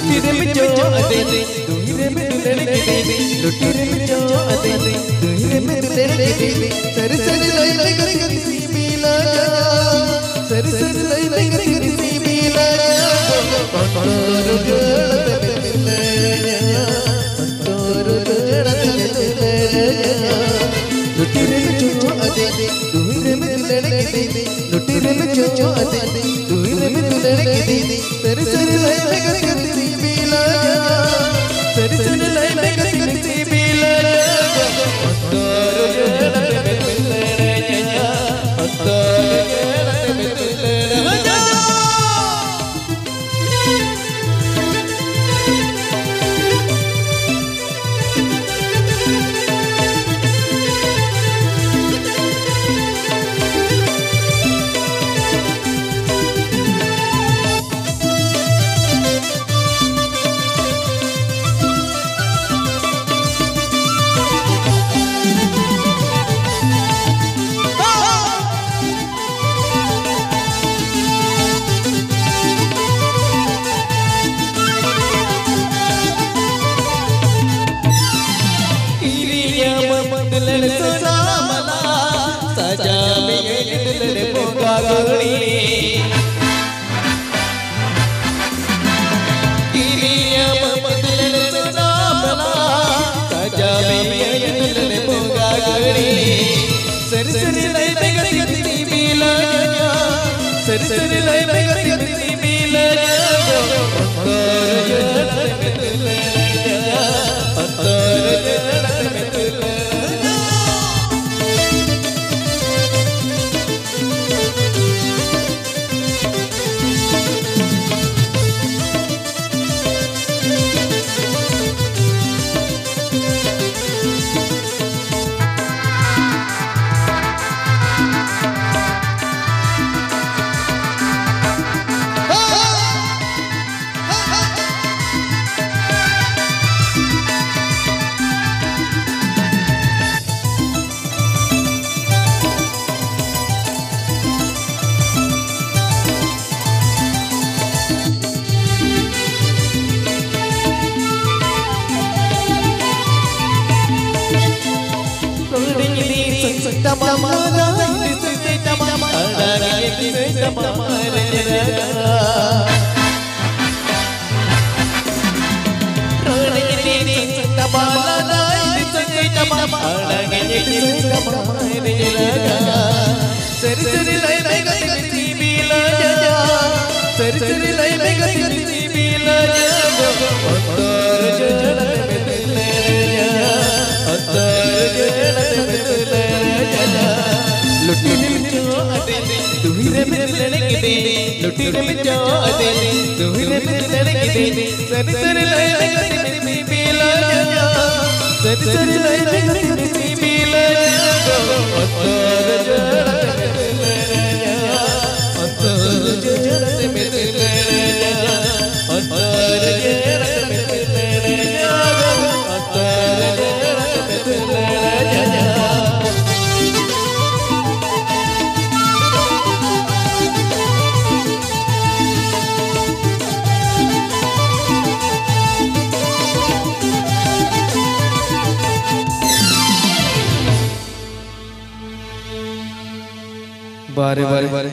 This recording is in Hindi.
लुटी रे मिचो अदे दुही रे में दुलड़ के दे लुटी रे मिचो अदे दुही रे में दुलड़ के दे सर सर लई लई कर कर मिला सर सर लई लई कर कर मिला में मिलया पंडोर जड़त में मिलया लुटी रे मिचो अदे दुही रे में के दे में दुलड़ के दे सर सर लई लई कर कर सर सर लय लय गति गति मिला सर सर लय लय गति गति मिला अंतर जड़त में तुलया अंतर जड़त में तुलया लुटी रे मिचो अदे दुही रे में लड़के दे लुटी रे मिचो अदे दुही रे में लड़के दे सर सर लय लय गति गति मिला सर सर लय लय गति बारे बारे